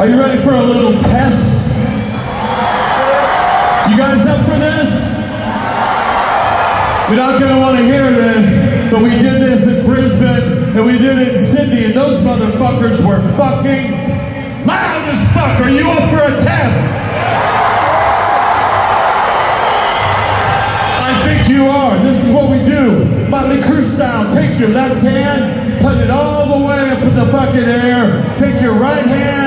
Are you ready for a little test? You guys up for this? You're not gonna want to hear this, but we did this in Brisbane and we did it in Sydney, and those motherfuckers were fucking loud as fuck. Are you up for a test? I think you are. This is what we do. Motley Crue style. Take your left hand, put it all the way up in the fucking air. Take your right hand,